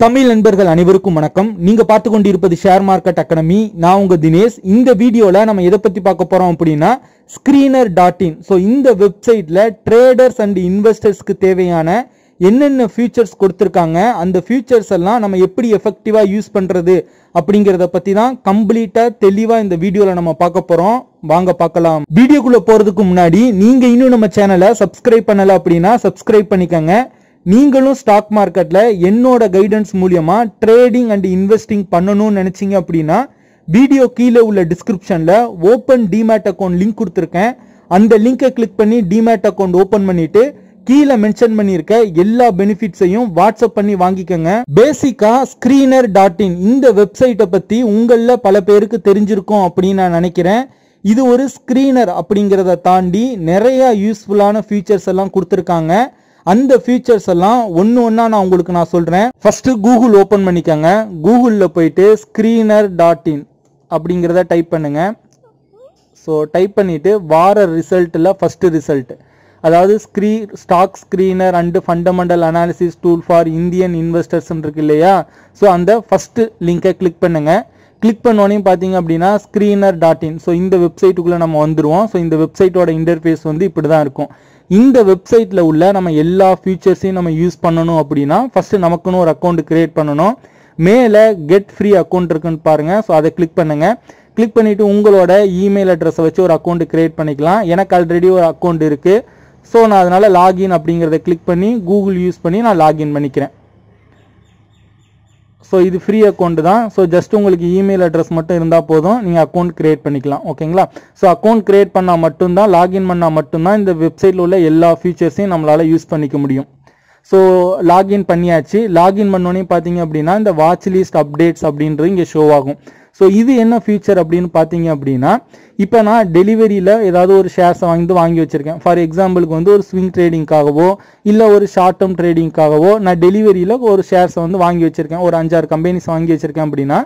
தமிழ் நண்பர்கள் அனைவருக்கும் வணக்கம். நீங்க பார்த்து கொண்டிருப்பது ஷேர் மார்க்கெட் அகாடமி. நான் உங்க தினேஷ். இந்த வீடியோல நம்ம எதை பத்தி பார்க்க போறோம் அப்படின்னா ஸ்கிரீனர் டாட் இன் ஸோ இந்த வெப்சைட்ல ட்ரேடர்ஸ் அண்ட் இன்வெஸ்டர்ஸ்க்கு தேவையான என்னென்ன ஃபியூச்சர்ஸ் கொடுத்துருக்காங்க அந்த ஃபியூச்சர்ஸ் எல்லாம் நம்ம எப்படி எஃபெக்டிவா யூஸ் பண்றது அப்படிங்கிறத பத்தி தான் கம்ப்ளீட்டா தெளிவா இந்த வீடியோல நம்ம பார்க்க போறோம். வாங்க பார்க்கலாம். வீடியோக்குள்ள போறதுக்கு முன்னாடி நீங்க இன்னும் நம்ம சேனலை சப்ஸ்கிரைப் பண்ணல அப்படின்னா சப்ஸ்கிரைப் பண்ணிக்கங்க. நீங்களும் ஸ்டாக் மார்க்கெட்டில் என்னோட கைடன்ஸ் மூலியமாக ட்ரேடிங் அண்ட் இன்வெஸ்டிங் பண்ணணும்னு நினச்சிங்க அப்படின்னா வீடியோ கீழே உள்ள டிஸ்கிரிப்ஷனில் ஓப்பன் டிமேட் அக்கௌண்ட் லிங்க் கொடுத்துருக்கேன். அந்த லிங்கை கிளிக் பண்ணி டிமேட் அக்கௌண்ட் ஓப்பன் பண்ணிட்டு கீழே மென்ஷன் பண்ணியிருக்க எல்லா பெனிஃபிட்ஸையும் வாட்ஸ்அப் பண்ணி வாங்கிக்கோங்க. பேசிக்கா ஸ்கிரீனர் டாட் இன் இந்த வெப்சைட்டை பற்றி உங்களில் பல பேருக்கு தெரிஞ்சிருக்கும் அப்படின்னு நான் நினைக்கிறேன். இது ஒரு ஸ்கிரீனர் அப்படிங்கிறத தாண்டி நிறையா யூஸ்ஃபுல்லான ஃபீச்சர்ஸ் எல்லாம் கொடுத்துருக்காங்க. அந்த ஃபீச்சர்ஸ் எல்லாம் ஒன்று ஒன்றா நான் உங்களுக்கு நான் சொல்கிறேன் ஃபஸ்ட்டு கூகுள் ஓப்பன் பண்ணிக்கோங்க. கூகுளில் போயிட்டு ஸ்க்ரீனர் டாட் இன் அப்படிங்கிறத டைப் பண்ணுங்க. ஸோ டைப் பண்ணிவிட்டு வார ரிசல்ட்டில் ஃபஸ்ட்டு ரிசல்ட் அதாவது scree stock screener and fundamental analysis tool for Indian இன்வெஸ்டர்ஸ்ன்னு இருக்கு இல்லையா? ஸோ அந்த ஃபஸ்ட்டு லிங்கை கிளிக் பண்ணுங்கள் கிளிக் பண்ணோடனே பார்த்தீங்க அப்படின்னா ஸ்க்ரீனர் டாட் இன் ஸோ இந்த வெப்சைட்டுக்குள்ளே நம்ம வந்துடுவோம் ஸோ இந்த வெப்சைட்டோட இன்டர்ஃபேஸ் வந்து இப்படி தான் இருக்கும். இந்த வெப்சைட்டில் உள்ள நம்ம எல்லா ஃபீச்சர்ஸையும் நம்ம யூஸ் பண்ணணும் அப்படின்னா ஃபஸ்ட்டு நமக்குன்னு ஒரு அக்கௌண்ட் கிரியேட் பண்ணணும். மேலே கெட் ஃப்ரீ அக்கௌண்ட் இருக்குன்னு பாருங்கள் ஸோ அதை கிளிக் பண்ணுங்கள் கிளிக் பண்ணிவிட்டு உங்களோட இமெயில் அட்ரஸை வச்சு ஒரு அக்கௌண்ட் கிரியேட் பண்ணிக்கலாம். எனக்கு ஆல்ரெடி ஒரு அக்கௌண்ட் இருக்குது ஸோ நான் அதனால் லாகின் அப்படிங்கிறத கிளிக் பண்ணி கூகுள் யூஸ் பண்ணி நான் லாகின் பண்ணிக்கிறேன். ஸோ இது ஃப்ரீ அக்கௌண்ட் தான். ஸோ ஜஸ்ட் உங்களுக்கு இமெயில் அட்ரஸ் மட்டும் இருந்தால் போதும். நீங்கள் அக்கௌண்ட் கிரியேட் பண்ணிக்கலாம். ஓகேங்களா ஸோ அக்கௌண்ட் கிரியேட் பண்ணால் மட்டும்தான் லாகின் பண்ணால் மட்டும்தான் இந்த வெப்சைட்டில் உள்ள எல்லா ஃபீச்சர்ஸையும் நம்மளால் யூஸ் பண்ணிக்க முடியும். ஸோ லாகின் பண்ணியாச்சு. லாகின் பண்ணோன்னே பார்த்தீங்க அப்படின்னா இந்த வாட்ச் லிஸ்ட் அப்டேட்ஸ் அப்படின்றது இங்கே ஷோ ஆகும். ஸோ இது என்ன ஃபியூச்சர் அப்படின்னு பார்த்தீங்க அப்படின்னா இப்போ நான் டெலிவரியில் ஏதாவது ஒரு ஷேர்ஸை வாங்கி வாங்கி வச்சுருக்கேன். ஃபார் எக்ஸாம்பிளுக்கு வந்து ஒரு ஸ்விங் ட்ரேடிங்காகவோ இல்லை ஒரு ஷார்ட் டேர்ம் ட்ரேடிங்காகவோ நான் டெலிவரியில் ஒரு ஷேர்ஸை வந்து வாங்கி வச்சிருக்கேன். ஒரு அஞ்சாறு கம்பெனிஸ் வாங்கி வச்சுருக்கேன் அப்படின்னா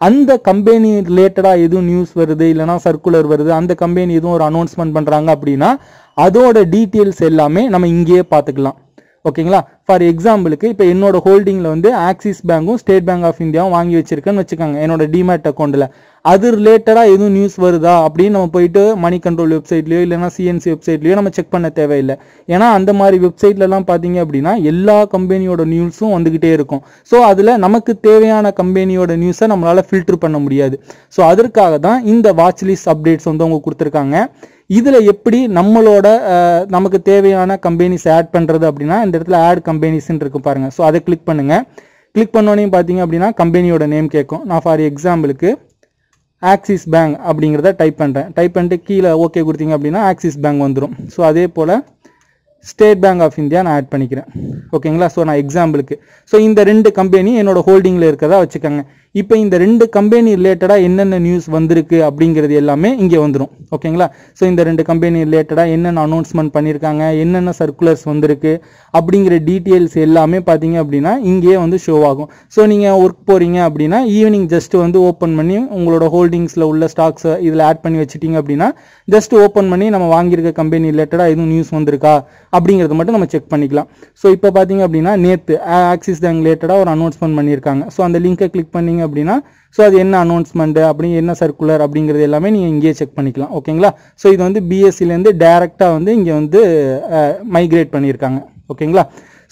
அந்த கம்பெனி ரிலேட்டடாக எதுவும் நியூஸ் வருது இல்லைனா சர்க்குலர் வருது அந்த கம்பெனி எதுவும் ஒரு அனௌன்ஸ்மெண்ட் பண்ணுறாங்க அப்படின்னா அதோட டீட்டெயில்ஸ் எல்லாமே நம்ம இங்கேயே பார்த்துக்கலாம். ஓகேங்களா? ஃபார் எக்ஸாம்பிளுக்கு இப்போ என்னோட ஹோல்டிங்கில் வந்து ஆக்சிஸ் பேங்க்கும் ஸ்டேட் பேங்க் ஆஃப் இந்தியாவும் வாங்கி வச்சிருக்கேன்னு வச்சுக்கோங்க என்னோட டிமேட் அக்கௌண்ட்டில் அது ரிலேட்டடாக எதுவும் நியூஸ் வருதா அப்படின்னு நம்ம போயிட்டு மணி கண்ட்ரோல் வெப்சைட்லையோ இல்லைனா சிஎன்சி வெப்சைட்லையோ நம்ம செக் பண்ண தேவையில்லை. ஏன்னா அந்த மாதிரி வெப்சைட்லலாம் பார்த்தீங்க அப்படின்னா எல்லா கம்பெனியோட நியூஸும் வந்துக்கிட்டே இருக்கும். ஸோ அதில் நமக்கு தேவையான கம்பெனியோட நியூஸை நம்மளால் ஃபில்டர் பண்ண முடியாது. ஸோ அதற்காக தான் இந்த வாட்ச் லிஸ்ட் அப்டேட்ஸ் வந்து அவங்க கொடுத்துருக்காங்க. இதில் எப்படி நம்மளோட நமக்கு தேவையான கம்பெனிஸ் ஆட் பண்ணுறது அப்படின்னா இந்த இடத்துல ஆட் கம்பெனிஸ்ன்னு இருக்கு பாருங்க. ஸோ அதை கிளிக் பண்ணுங்கள் கிளிக் பண்ணோன்னே பார்த்தீங்க அப்படின்னா கம்பெனியோட நேம் கேட்கும். நான் ஃபார் எக்ஸாம்பிளுக்கு ஆக்சிஸ் பேங்க் அப்படிங்கிறத டைப் பண்ணுறேன் டைப் பண்ணிட்டு கீழே ஓகே கொடுத்தீங்க அப்படின்னா ஆக்சிஸ் பேங்க் வந்துடும் ஸோ அதே போல் ஸ்டேட் பேங்க் ஆஃப் இந்தியா நான் ஆட் பண்ணிக்கிறேன். ஓகேங்களா ஸோ நான் எக்ஸாம்பிளுக்கு ஸோ இந்த ரெண்டு கம்பெனி என்னோட ஹோல்டிங்கில் இருக்கிறதா வச்சுக்கோங்க. இப்போ இந்த ரெண்டு கம்பெனி ரிலேட்டடாக என்னென்ன நியூஸ் வந்திருக்கு அப்படிங்கிறது எல்லாமே இங்கே வந்துடும் ஓகேங்களா ஸோ இந்த ரெண்டு கம்பெனி ரிலேட்டடாக என்னென்ன அனௌன்ஸ்மெண்ட் பண்ணியிருக்காங்க என்னென்ன சர்க்குலர்ஸ் வந்திருக்கு அப்படிங்கிற டீட்டெயில்ஸ் எல்லாமே பார்த்தீங்க அப்படின்னா இங்கேயே வந்து ஷோ ஆகும். ஸோ நீங்கள் ஒர்க் போகிறீங்க அப்படின்னா ஈவினிங் ஜஸ்ட் வந்து ஓப்பன் பண்ணி உங்களோட ஹோல்டிங்ஸில் உள்ள ஸ்டாக்ஸை இதில் ஆட் பண்ணி வச்சுட்டிங்க அப்படின்னா ஜஸ்ட் ஓப்பன் பண்ணி நம்ம வாங்கியிருக்க கம்பெனி ரிலேட்டடாக எதுவும் நியூஸ் வந்திருக்கா அப்படிங்கிறத மட்டும் நம்ம செக் பண்ணிக்கலாம். ஸோ இப்போ பார்த்தீங்க அப்படின்னா நேற்று ஆக்சிஸ் பேங்க் ரிலேட்டடாக ஒரு அனௌன்ஸ்மெண்ட் பண்ணியிருக்காங்க. ஸோ அந்த லிங்கை கிளிக் பண்ணிங்க அப்படின்னா ஸோ அது என்ன அனௌன்ஸ்மெண்ட் அப்படி என்ன சர்க்குலர் அப்படிங்கிறது எல்லாமே நீங்கள் இங்கேயே செக் பண்ணிக்கலாம் ஓகேங்களா ஸோ இது வந்து பிஎஸ்சிலேருந்து டேரெக்டாக வந்து இங்கே வந்து மைக்ரேட் பண்ணியிருக்காங்க ஓகேங்களா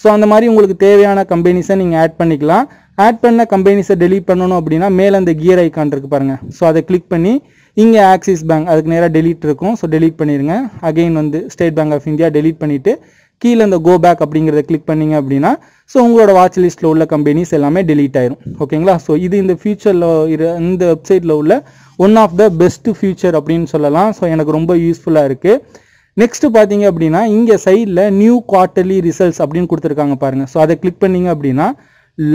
ஸோ அந்த மாதிரி உங்களுக்கு தேவையான கம்பெனிஸை நீங்கள் ஆட் பண்ணிக்கலாம். ஆட் பண்ண கம்பெனிஸை டெலீட் பண்ணணும் அப்படின்னா மேலே அந்த கியர் ஐக்கான் இருக்கு பாருங்க. ஸோ அதை கிளிக் பண்ணி இங்கே ஆக்சிஸ் பேங்க் அதுக்கு நேராக டெலிட் இருக்கும். ஸோ டெலீட் பண்ணிடுங்க அகைன் வந்து State Bank of India delete பண்ணிவிட்டு கீழே இந்த கோ பேக் அப்படிங்கிறத கிளிக் பண்ணீங்க அப்படின்னா ஸோ உங்களோட வாட்ச் லிஸ்ட்டில் உள்ள கம்பெனிஸ் எல்லாமே டெலீட் ஆயிரும். ஓகேங்களா ஸோ இது இந்த ஃபியூச்சரில் இந்த வெப்சைட்டில் உள்ள one of the best future அப்படின்னு சொல்லலாம். ஸோ எனக்கு ரொம்ப யூஸ்ஃபுல்லாக இருக்குது நெக்ஸ்ட் பார்த்தீங்க அப்படின்னா இங்கே சைடில் நியூ குவார்ட்டர்லி ரிசல்ட்ஸ் அப்படின்னு கொடுத்துருக்காங்க பாருங்கள் ஸோ அதை கிளிக் பண்ணீங்க அப்படின்னா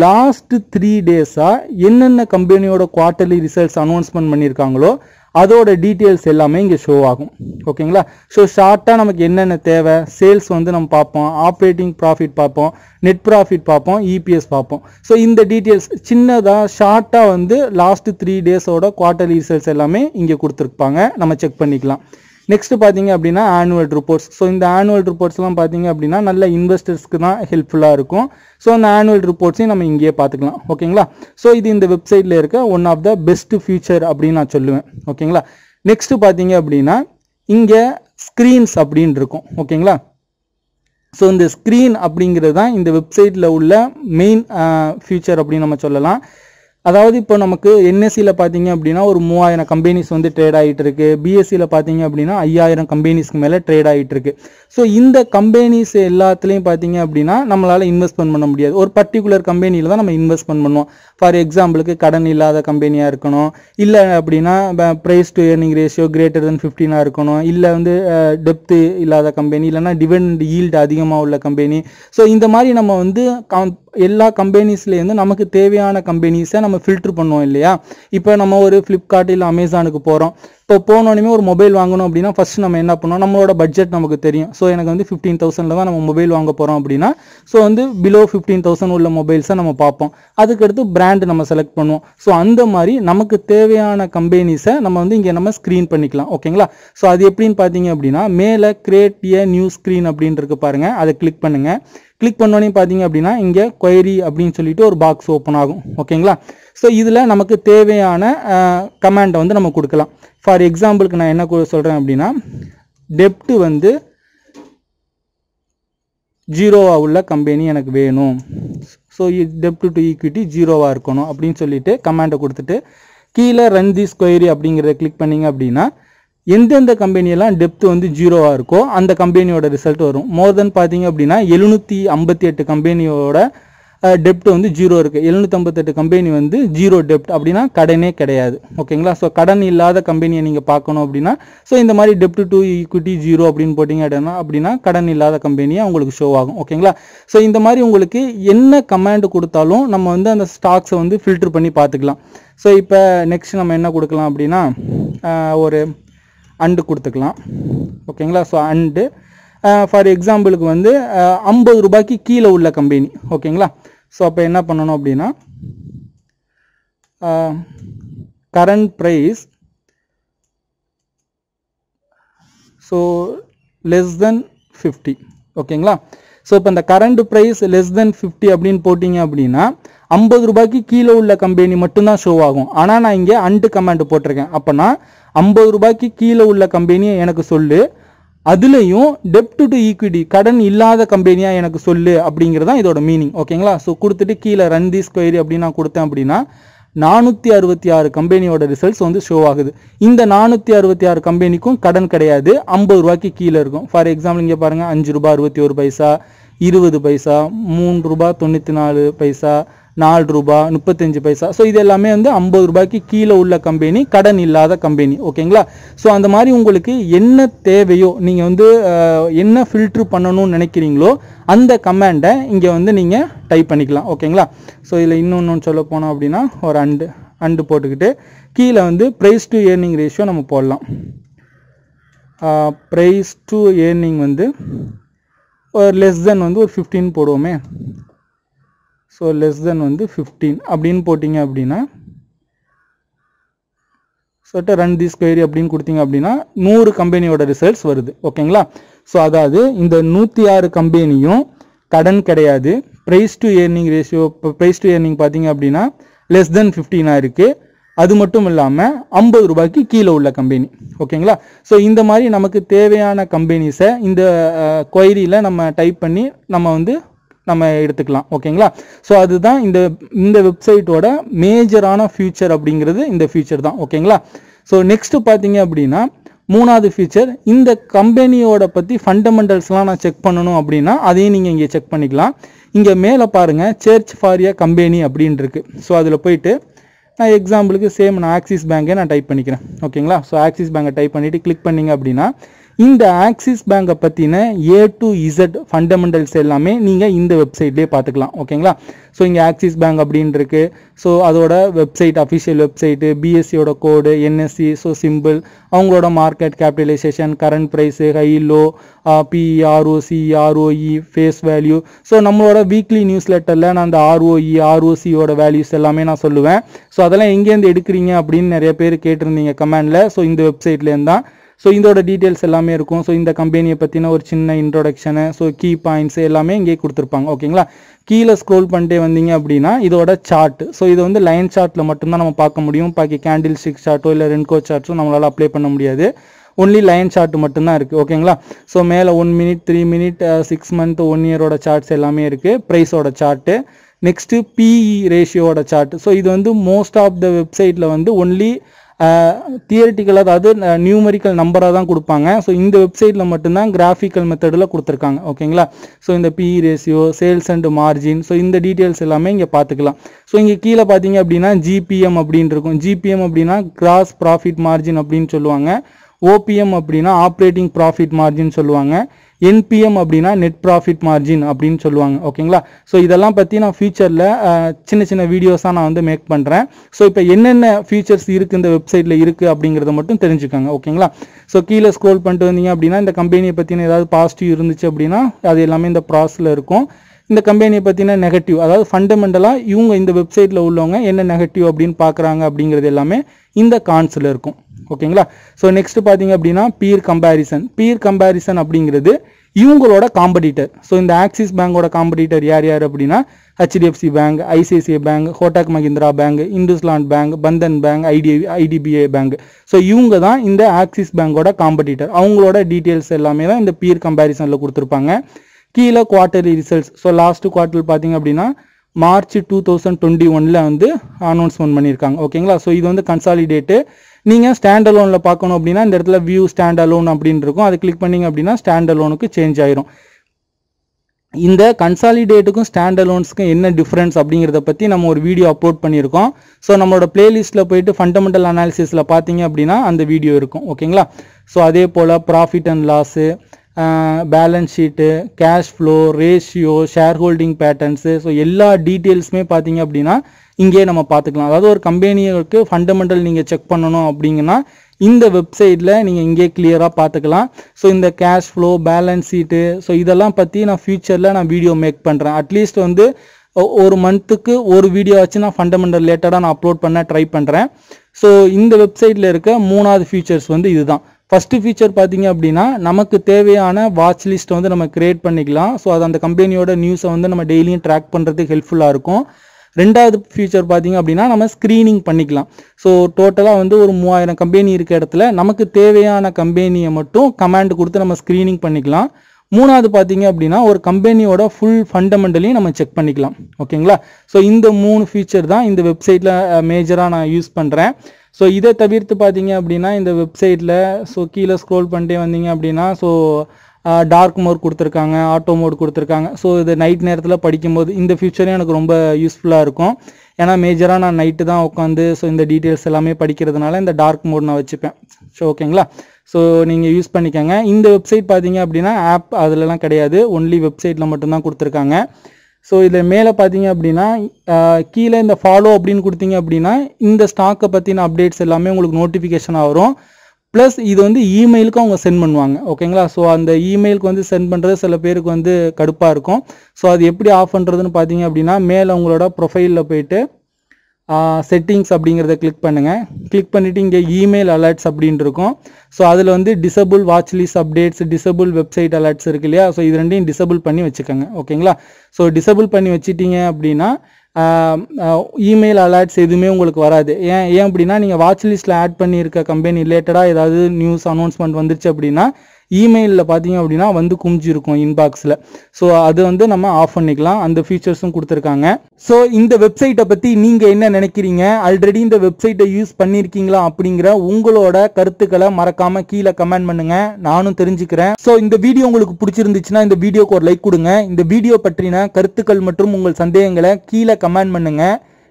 லாஸ்ட் த்ரீ டேஸாக என்னென்ன கம்பெனியோட குவார்ட்டர்லி ரிசல்ட்ஸ் அனௌன்ஸ்மெண்ட் பண்ணியிருக்காங்களோ அதோட டீட்டெயில்ஸ் எல்லாமே இங்கே ஷோ ஆகும். ஓகேங்களா? ஸோ ஷார்ட்டாக நமக்கு என்னென்ன தேவை? சேல்ஸ் வந்து நம்ம பார்ப்போம். ஆப்ரேட்டிங் ப்ராஃபிட் பார்ப்போம். நெட் ப்ராஃபிட் பார்ப்போம். இபிஎஸ் பார்ப்போம். ஸோ இந்த டீட்டெயில்ஸ் சின்னதாக ஷார்ட்டாக வந்து லாஸ்ட் த்ரீ டேஸோட குவார்ட்டர்லி ரிசல்ட்ஸ் எல்லாமே இங்கே கொடுத்துருப்பாங்க. நம்ம செக் பண்ணிக்கலாம். நெக்ஸ்ட் பார்த்தீங்க அப்படின்னா ஆனுவல் ரிப்போர்ட்ஸ் ஸோ இந்த ஆனுவல் ரிப்போர்ட்ஸ்லாம் பார்த்தீங்க அப்படின்னா நல்ல இன்வெஸ்டர்ஸ்க்கு தான் ஹெல்ப்ஃபுல்லாக இருக்கும். ஸோ அந்த ஆனுவல் ரிப்போர்ட்ஸையும் நம்ம இங்கேயே பார்த்துக்கலாம் ஓகேங்களா ஸோ இது இந்த வெப்சைட்டில் இருக்க one of the best future அப்படின்னு நான் சொல்லுவேன். ஓகேங்களா நெக்ஸ்ட் பார்த்தீங்க அப்படின்னா இங்கே ஸ்க்ரீன்ஸ் அப்படின்னு இருக்கும். ஓகேங்களா ஸோ இந்த ஸ்க்ரீன் அப்படிங்கிறது தான் இந்த வெப்சைட்டில் உள்ள மெயின் ஃபியூச்சர் அப்படின்னு நம்ம சொல்லலாம். அதாவது இப்போ நமக்கு என்எஸ்சியில் பார்த்தீங்க அப்படின்னா ஒரு மூவாயிரம் கம்பெனிஸ் வந்து ட்ரேட் ஆகிட்டு இருக்கு. பிஎஸ்சியில் பார்த்தீங்க அப்படின்னா ஐயாயிரம் கம்பெனிஸ்க்கு மேலே ட்ரேட் ஆகிட்டு இருக்கு. ஸோ இந்த கம்பெனிஸ் எல்லாத்துலேயும் பார்த்தீங்க அப்படின்னா நம்மளால் இன்வெஸ்ட்மெண்ட் பண்ண முடியாது. ஒரு பர்டிகுலர் கம்பெனியில் தான் நம்ம இன்வெஸ்ட்மெண்ட் பண்ணுவோம். ஃபார் எக்ஸாம்பிளுக்கு கடன் இல்லாத கம்பெனியாக இருக்கணும். இல்லை அப்படின்னா price to earning ratio greater than ஃபிஃப்டீனாக இருக்கணும். இல்லை வந்து டெப்த்து இல்லாத கம்பெனி இல்லைன்னா டிவிடெண்ட் ஈல்டு அதிகமாக உள்ள கம்பெனி ஸோ இந்த மாதிரி நம்ம வந்து எல்லா கம்பெனிஸ்லேருந்து நமக்கு தேவையான கம்பெனிஸை நம்ம ஃபில்ட்ரு பண்ணுவோம் இல்லையா? இப்போ நம்ம ஒரு ஃப்ளிப்கார்ட் இல்லை அமேசானுக்கு போகிறோம் இப்போ போனோடனே ஒரு மொபைல் வாங்கணும் அப்படின்னா ஃபர்ஸ்ட் நம்ம என்ன பண்ணுவோம் நம்மளோட பட்ஜெட் நமக்கு தெரியும். ஸோ எனக்கு வந்து ஃபிஃப்டீன் தௌசண்டில் தான் நம்ம மொபைல் வாங்க போகிறோம் அப்படின்னா ஸோ வந்து பிலோ ஃபிஃப்டீன் தௌசண்ட் உள்ள மொபைல்ஸை நம்ம பார்ப்போம். அதுக்கடுத்து பிராண்ட் நம்ம செலக்ட் பண்ணுவோம். ஸோ அந்த மாதிரி நமக்கு தேவையான கம்பெனிஸை நம்ம வந்து இங்கே நம்ம ஸ்க்ரீன் பண்ணிக்கலாம். ஓகேங்களா ஸோ அது எப்படின்னு பார்த்தீங்க அப்படின்னா மேலே கிரியேட் ஏ நியூ ஸ்க்ரீன் அப்படின்ட்டு பாருங்கள் பாருங்க. அதை கிளிக் பண்ணுங்கள் கிளிக் பண்ணோடனே பார்த்தீங்க அப்படின்னா இங்கே கொயரி அப்படின்னு சொல்லிட்டு ஒரு பாக்ஸ் ஓப்பன் ஆகும். ஓகேங்களா ஸோ இதில் நமக்கு தேவையான கமாண்டை வந்து நம்ம கொடுக்கலாம். ஃபார் எக்ஸாம்பிளுக்கு நான் என்ன சொல்கிறேன் அப்படின்னா டெப்ட்டு வந்து ஜீரோவாக உள்ள கம்பெனி எனக்கு வேணும். ஸோ டெப்ட் டு ஈக்விட்டி ஜீரோவாக இருக்கணும் அப்படின்னு சொல்லிட்டு கமாண்டை கொடுத்துட்டு கீழே ரன் தி ஸ்கொயரி அப்படிங்கிறத கிளிக் பண்ணிங்க அப்படின்னா எந்தெந்த கம்பெனியெல்லாம் டெப்த் வந்து ஜீரோவாக இருக்கோ அந்த கம்பெனியோட ரிசல்ட் வரும். மோர் தென் பார்த்தீங்க அப்படின்னா எழுநூற்றி ஐம்பத்தி எட்டு கம்பெனியோட டெப்ட் வந்து ஜீரோ இருக்குது எழுநூற்றம்பத்தெட்டு கம்பெனி வந்து ஜீரோ டெப்ட் அப்படின்னா கடனே கிடையாது. ஓகேங்களா? ஸோ கடன் இல்லாத கம்பெனியை நீங்கள் பார்க்கணும் அப்படின்னா ஸோ இந்த மாதிரி டெப்ட் டு ஈக்விட்டி ஜீரோ அப்படின்னு போட்டிங்க அப்படின்னா அப்படின்னா கடன் இல்லாத கம்பெனியாக உங்களுக்கு ஷோ ஆகும். ஓகேங்களா? ஸோ இந்த மாதிரி உங்களுக்கு என்ன கமாண்ட் கொடுத்தாலும் நம்ம வந்து அந்த ஸ்டாக்ஸை வந்து ஃபில்டர் பண்ணி பார்த்துக்கலாம். ஸோ இப்போ நெக்ஸ்ட் நம்ம என்ன கொடுக்கலாம் அப்படின்னா ஒரு அண்டு கொடுத்துக்கலாம். ஓகேங்களா? ஸோ அண்டு ஃபார் எக்ஸாம்பிளுக்கு வந்து ஐம்பது ரூபாய்க்கு கீழே உள்ள கம்பெனி ஓகேங்களா? ஸோ அப்போ என்ன பண்ணணும் அப்படின்னா current price so less than fifty ஓகேங்களா? ஸோ இப்போ இந்த current price less than fifty அப்படின்னு போட்டிங்க அப்படின்னா ஐம்பது ரூபாய்க்கு கீழே உள்ள கம்பெனி மட்டும்தான் ஷோ ஆகும். ஆனால் நான் இங்கே அண்டு கமாண்ட் போட்டிருக்கேன். அப்போனா ஐம்பது ரூபாய்க்கு கீழே உள்ள கம்பெனியை எனக்கு சொல்லு. அதுலேயும் டெப்ட் டு ஈக்விட்டி கடன் இல்லாத கம்பெனியாக எனக்கு சொல்லு அப்படிங்கிறது தான் இதோட மீனிங் ஓகேங்களா ஸோ கொடுத்துட்டு கீழே ரன் தி ஸ்கொயர் அப்படின்னு நான் கொடுத்தேன் அப்படின்னா நானூற்றி அறுபத்தி ஆறு கம்பெனியோட ரிசல்ட்ஸ் வந்து ஷோ ஆகுது. இந்த நானூற்றி அறுபத்தி ஆறு கம்பெனிக்கும் கடன் கிடையாது. ஐம்பது ரூபாய்க்கு கீழே இருக்கும். ஃபார் எக்ஸாம்பிள் இங்கே பாருங்கள் அஞ்சு ரூபாய் அறுபத்தி ஒரு பைசா இருபது பைசா மூணு ரூபா தொண்ணூற்றி நாலு பைசா நாலு ரூபாய் முப்பத்தஞ்சு பைசா. ஸோ இது எல்லாமே வந்து ஐம்பது ரூபாய்க்கு கீழே உள்ள கம்பெனி கடன் இல்லாத கம்பெனி ஓகேங்களா ஸோ அந்த மாதிரி உங்களுக்கு என்ன தேவையோ நீங்கள் வந்து என்ன ஃபில்ட்ரு பண்ணணும்னு நினைக்கிறீங்களோ அந்த கமாண்டை இங்கே வந்து நீங்கள் டைப் பண்ணிக்கலாம் ஓகேங்களா ஸோ இதில் இன்னொன்று சொல்ல போனோம் அப்படின்னா ஒரு அண்டு அண்டு போட்டுக்கிட்டு கீழே வந்து ப்ரைஸ் டு ஏர்னிங் ரேஷியோ நம்ம போடலாம். ப்ரைஸ் டு ஏர்னிங் வந்து ஒரு லெஸ் தென் வந்து ஒரு ஃபிஃப்டீன் போடுவோமே. ஸோ லெஸ் தென் வந்து ஃபிஃப்டீன் அப்படின்னு போட்டிங்க அப்படின்னா சொல்லிட்டு ரன் தி ஸ்கொயரி அப்படின்னு கொடுத்தீங்க அப்படின்னா நூறு கம்பெனியோட ரிசல்ட்ஸ் வருது. ஓகேங்களா ஸோ அதாவது இந்த நூற்றி ஆறு கம்பெனியும் கடன் கிடையாது. ப்ரைஸ் டு ஏர்னிங் ரேஷியோ இப்போ ப்ரைஸ் டு ஏர்னிங் பார்த்தீங்க அப்படின்னா லெஸ் தென் ஃபிஃப்டீனாக இருக்குது அது மட்டும் இல்லாமல் ஐம்பது ரூபாய்க்கு கீழே உள்ள கம்பெனி ஓகேங்களா ஸோ இந்த மாதிரி நமக்கு தேவையான கம்பெனிஸை இந்த கொயரியில் நம்ம டைப் பண்ணி நம்ம வந்து நம்ம எடுத்துக்கலாம் ஓகேங்களா? ஸோ அதுதான் இந்த இந்த வெப்சைட்டோட மேஜரான ஃபியூச்சர் அப்படிங்கிறது இந்த ஃபியூச்சர் தான் ஓகேங்களா? ஸோ நெக்ஸ்ட் பார்த்தீங்க அப்படின்னா மூணாவது ஃபீச்சர் இந்த கம்பெனியோட பற்றி ஃபண்டமெண்டல்ஸ்லாம் நான் செக் பண்ணணும் அப்படின்னா அதையும் நீங்கள் இங்கே செக் பண்ணிக்கலாம். இங்கே மேலே பாருங்கள் சர்ச் ஃபார் எ கம்பெனி அப்படின்னு இருக்கு. ஸோ அதில் போயிட்டு நான் எக்ஸாம்பிளுக்கு சேம் நான் ஆக்சிஸ் பேங்கை நான் டைப் பண்ணிக்கிறேன் ஓகேங்களா? ஸோ ஆக்சிஸ் பேங்கை டைப் பண்ணிவிட்டு கிளிக் பண்ணீங்க அப்படின்னா இந்த ஆக்சிஸ் பேங்கை பற்றின ஏ டு இசட் ஃபண்டமெண்டல்ஸ் எல்லாமே நீங்கள் இந்த வெப்சைட்லேயே பார்த்துக்கலாம் ஓகேங்களா ஸோ இங்கே ஆக்சிஸ் பேங்க் அப்படின்னு இருக்கு. ஸோ அதோட வெப்சைட் அஃபிஷியல் வெப்சைட்டு பிஎஸ்சியோட கோடு என்எஸ்சி ஸோ சிம்பிள் அவங்களோட market capitalization current price high low PE ROE face value so நம்மளோட வீக்லி நியூஸ் லெட்டரில் நான் அந்த ஆர்ஓஇ ஆர்ஓசியோட வேல்யூஸ் எல்லாமே நான் சொல்லுவேன். ஸோ அதெல்லாம் எங்கேருந்து எடுக்கிறீங்க அப்படின்னு நிறைய பேர் கேட்டிருந்தீங்க கமெண்டில் ஸோ இந்த வெப்சைட்லேருந்து தான் ஸோ இதோட டீட்டெயில்ஸ் எல்லாமே இருக்கும். ஸோ இந்த கம்பெனியை பற்றின ஒரு சின்ன இன்ட்ரொடக்ஷனு ஸோ கீ பாயிண்ட்ஸ் எல்லாமே இங்கே கொடுத்துருப்பாங்க. ஓகேங்களா கீழே ஸ்க்ரோல் பண்ணிட்டே வந்தீங்க அப்படின்னா இதோட சார்ட் ஸோ இது வந்து லைன் சார்ட்டில் மட்டும்தான் நம்ம பார்க்க முடியும். பாக்கி கேண்டில் ஸ்டிக் சார்ட்டோ இல்லை ரென்கோ சார்ட்ஸோ நம்மளால் அப்ளை பண்ண முடியாது. ஒன்லி லைன் சார்ட் மட்டும்தான் இருக்குது ஓகேங்களா ஸோ மேலே one minute three minute six month one இயரோட charts எல்லாமே இருக்குது ப்ரைஸோட சார்ட்டு நெக்ஸ்ட்டு பிஇ ரேஷியோட சார்ட் ஸோ இது வந்து மோஸ்ட் ஆஃப் த வெப்சைட்டில் வந்து ஒன்லி தியரிட்டிக்கல் அதாவது நியூமரிக்கல் நம்பராக தான் கொடுப்பாங்க. ஸோ இந்த வெப்சைட்டில் மட்டும்தான் கிராஃபிக்கல் மெத்தடில் கொடுத்துருக்காங்க. ஓகேங்களா ஸோ இந்த P ratio sales and margin so இந்த டீட்டெயில்ஸ் எல்லாமே இங்கே பார்த்துக்கலாம். ஸோ இங்கே கீழே பார்த்தீங்க அப்படின்னா ஜிபிஎம் அப்படின்னு இருக்கும். ஜிபிஎம் அப்படின்னா கிராஸ் ப்ராஃபிட் மார்ஜின் அப்படின்னு சொல்லுவாங்க. ஓபிஎம் அப்படின்னா ஆப்ரேட்டிங் ப்ராஃபிட் மார்ஜின் சொல்லுவாங்க. என்பிஎம் அப்படின்னா நெட் ப்ராஃபிட் மார்ஜின் அப்படின்னு சொல்லுவாங்க ஓகேங்களா ஸோ இதெல்லாம் பற்றி நான் ஃபியூச்சரில் சின்ன சின்ன வீடியோஸாக நான் வந்து மேக் பண்ணுறேன் ஸோ இப்போ என்னென்ன ஃபீச்சர்ஸ் இருக்குது இந்த வெப்சைட்டில் இருக்குது அப்படிங்கிறத மட்டும் தெரிஞ்சுக்கோங்க ஓகேங்களா ஸோ கீழே ஸ்க்ரோல் பண்ணிட்டு வந்தீங்க அப்படின்னா இந்த கம்பெனியை பற்றின ஏதாவது பாசிட்டிவ் இருந்துச்சு அப்படின்னா அது எல்லாமே இந்த ப்ராஸில் இருக்கும். இந்த கம்பெனியை பற்றின நெகட்டிவ் அதாவது ஃபண்டமெண்டலாக இவங்க இந்த வெப்சைட்டில் உள்ளவங்க என்ன நெகட்டிவ் அப்படின்னு பார்க்குறாங்க அப்படிங்கிறது எல்லாமே இந்த கான்ஸில் இருக்கும். ஓகேங்களா ஸோ நெக்ஸ்ட் பார்த்தீங்க அப்படின்னா பீர் கம்பேரிசன் பீர் கம்பேரிசன் அப்படிங்கிறது இவங்களோட காம்படிட்டர் ஸோ இந்த ஆக்சிஸ் பேங்கோட காம்படிட்டர் யார் யார் அப்படின்னா HDFC bank ICICI bank Kotak Mahindra bank IndusInd bank Bandhan bank ID IDBI bank so இவங்க தான் இந்த ஆக்சிஸ் பேங்கோட காம்படிட்டர் அவங்களோட டீட்டெயில்ஸ் எல்லாமே தான் இந்த பீர் கம்பேரிசனில் கொடுத்துருப்பாங்க. கீழே quarterly results so last quarter பார்த்தீங்க அப்படின்னா மார்ச் டூ தௌசண்ட் டுவெண்ட்டி ஒனில் வந்து அனௌன்ஸ்மெண்ட் பண்ணியிருக்காங்க. ஓகேங்களா? ஸோ இது வந்து கன்சாலிடேட்டு நீங்கள் ஸ்டாண்ட் அலோனில் பார்க்கணும் அப்படின்னா இந்த இடத்துல வியூ ஸ்டாண்ட் அலோன் அப்படின்னு இருக்கும். அதை கிளிக் பண்ணீங்க அப்படின்னா ஸ்டாண்ட் அலோனுக்கு சேஞ்ச் ஆயிரும். இந்த கன்சாலிடேட்டுக்கும் ஸ்டாண்ட் அலோன்ஸுக்கும் என்ன டிஃப்ரென்ஸ் அப்படிங்கிறத பற்றி நம்ம ஒரு வீடியோ அப்லோட் பண்ணியிருக்கோம். ஸோ நம்மளோட பிளேலிஸ்ட்டில் போயிட்டு ஃபண்டமெண்டல் அனாலிசிஸில் பார்த்தீங்க அப்படின்னா அந்த வீடியோ இருக்கும். ஓகேங்களா? ஸோ அதே போல் profit and loss balance sheet cash flow ratio share holding patterns so எல்லா டீட்டெயில்ஸுமே பார்த்தீங்க அப்படின்னா இங்கேயே நம்ம பார்த்துக்கலாம். அதாவது ஒரு கம்பெனிகளுக்கு ஃபண்டமெண்டல் நீங்கள் செக் பண்ணணும் அப்படிங்கன்னா இந்த வெப்சைட்டில் நீங்கள் இங்கே கிளியராக பார்த்துக்கலாம். ஸோ இந்த cash flow balance sheet so இதெல்லாம் பற்றி நான் ஃப்யூச்சரில் நான் வீடியோ மேக் பண்ணுறேன் அட்லீஸ்ட் வந்து ஒரு மந்த்துக்கு ஒரு வீடியோ வச்சு நான் ஃபண்டமெண்டல் ரிலேட்டடாக நான் அப்லோட் பண்ண ட்ரை பண்ணுறேன் ஸோ இந்த வெப்சைட்டில் இருக்க மூணாவது ஃபீச்சர்ஸ் வந்து இதுதான். ஃபஸ்ட்டு ஃபீச்சர் பார்த்தீங்க அப்படின்னா நமக்கு தேவையான வாட்ச் லிஸ்ட்டை வந்து நம்ம கிரியேட் பண்ணிக்கலாம். ஸோ அது அந்த கம்பெனியோட நியூஸை வந்து நம்ம டெய்லியும் ட்ராக் பண்ணுறதுக்கு ஹெல்ப்ஃபுல்லாக இருக்கும். ரெண்டாவது ஃபியூச்சர் பார்த்தீங்க அப்படின்னா நம்ம ஸ்க்ரீனிங் பண்ணிக்கலாம். ஸோ டோட்டலாக வந்து ஒரு மூவாயிரம் கம்பெனி இருக்க இடத்துல நமக்கு தேவையான கம்பெனியை மட்டும் கமாண்ட் கொடுத்து நம்ம ஸ்க்ரீனிங் பண்ணிக்கலாம். மூணாவது பார்த்தீங்க அப்படின்னா ஒரு கம்பெனியோட ஃபுல் ஃபண்டமெண்டலையும் நம்ம செக் பண்ணிக்கலாம். ஓகேங்களா? ஸோ இந்த மூணு ஃபீச்சர் தான் இந்த வெப்சைட்டில் மேஜராக நான் யூஸ் பண்ணுறேன் ஸோ இதை தவிர்த்து பார்த்தீங்க அப்படின்னா இந்த வெப்சைட்டில் ஸோ கீழே ஸ்க்ரோல் பண்ணிட்டே வந்தீங்க அப்படின்னா ஸோ டார்க் மோட் கொடுத்துருக்காங்க ஆட்டோ மோட் கொடுத்துருக்காங்க. ஸோ இது நைட் நேரத்தில் படிக்கும்போது இந்த ஃபியூச்சரும் எனக்கு ரொம்ப யூஸ்ஃபுல்லாக இருக்கும். ஏன்னா மேஜராக நான் நைட்டு தான் உட்காந்து ஸோ இந்த டீட்டெயில்ஸ் எல்லாமே படிக்கிறதுனால இந்த டார்க் மோட் நான் வச்சுப்பேன். ஸோ ஓகேங்களா? ஸோ நீங்கள் யூஸ் பண்ணிக்கோங்க. இந்த வெப்சைட் பார்த்தீங்க அப்படின்னா ஆப் அதுலலாம் கிடையாது. ஒன்லி வெப்சைட்டில் மட்டும்தான் கொடுத்துருக்காங்க. ஸோ இதில் மேலே பார்த்தீங்க அப்படின்னா கீழே இந்த ஃபாலோ அப்படின்னு கொடுத்தீங்க அப்படின்னா இந்த ஸ்டாக்கை பற்றின அப்டேட்ஸ் எல்லாமே உங்களுக்கு நோட்டிஃபிகேஷனாக வரும். ப்ளஸ் இது வந்து இமெயிலுக்கு அவங்க சென்ட் பண்ணுவாங்க. ஓகேங்களா ஸோ அந்த இமெயிலுக்கு வந்து சென்ட் பண்ணுறது சில பேருக்கு வந்து கடுப்பாக இருக்கும். ஸோ அது எப்படி ஆஃப் பண்ணுறதுன்னு பார்த்தீங்க அப்படின்னா மேலே உங்களோட ப்ரொஃபைலில் போயிட்டு செட்டிங்ஸ் அப்படிங்கிறத கிளிக் பண்ணுங்கள் கிளிக் பண்ணிவிட்டு இங்கே இமெயில் அலர்ட்ஸ் அப்படின்னு இருக்கும். ஸோ அதில் வந்து disable watch list updates disable website alerts இருக்கு இல்லையா? ஸோ இது ரெண்டையும் டிசபிள் பண்ணி வச்சுக்கோங்க. ஓகேங்களா? ஸோ டிசபிள் பண்ணி வச்சிட்டீங்க அப்படின்னா இமெயில் அலர்ட்ஸ் எதுவுமே உங்களுக்கு வராது. ஏன் ஏன் அப்படின்னா நீங்கள் வாட்ச் லிஸ்ட்டில் ஆட் பண்ணியிருக்க கம்பெனி ரிலேட்டடாக ஏதாவது நியூஸ் அனௌன்ஸ்மெண்ட் வந்துருச்சு அப்படின்னா இமெயிலில் பார்த்தீங்க அப்படின்னா வந்து குமிஞ்சிருக்கும் இன்பாக்ஸில் ஸோ அது வந்து நம்ம ஆஃப் பண்ணிக்கலாம். அந்த ஃபீச்சர்ஸும் கொடுத்துருக்காங்க. ஸோ இந்த வெப்சைட்டை பற்றி நீங்கள் என்ன நினைக்கிறீங்க? ஆல்ரெடி இந்த வெப்சைட்டை யூஸ் பண்ணியிருக்கீங்களா அப்படிங்கிற உங்களோட கருத்துக்களை மறக்காம கீழே கமெண்ட் பண்ணுங்க. நானும் தெரிஞ்சுக்கிறேன். ஸோ இந்த வீடியோ உங்களுக்கு பிடிச்சிருந்துச்சுன்னா இந்த வீடியோக்கு ஒரு லைக் கொடுங்க. இந்த வீடியோ பற்றின கருத்துக்கள் மற்றும் உங்கள் சந்தேகங்களை கீழே கமெண்ட் பண்ணுங்க.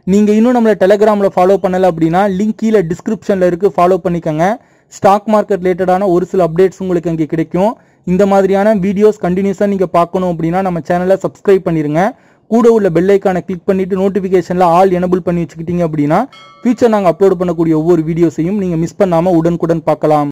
நீங்கள் இன்னும் நம்மளை டெலகிராமில் ஃபாலோ பண்ணலை அப்படின்னா லிங்க் கீழே டிஸ்கிரிப்ஷனில் இருக்குது ஃபாலோ பண்ணிக்கோங்க. ஸ்டாக் மார்க்கெட் ரிலேட்டடான ஒரு சில அப்டேட்ஸ் உங்களுக்கு அங்கே கிடைக்கும். இந்த மாதிரியான வீடியோஸ் கண்டினியூஸாக நீங்கள் பார்க்கணும் அப்படின்னா நம்ம சேனலை சப்ஸ்கிரைப் பண்ணிடுங்க கூட உள்ள பெல்லைக்கான கிளிக் பண்ணிட்டு நோட்டிஃபிகேஷனில் ஆல் எனபிள் பண்ணி வச்சுக்கிட்டீங்க அப்படின்னா ஃபியூச்சர் நாங்கள் அப்லோட் பண்ணக்கூடிய ஒவ்வொரு வீடியோஸையும் நீங்கள் மிஸ் பண்ணாமல் உடனுக்குடன் பார்க்கலாம்.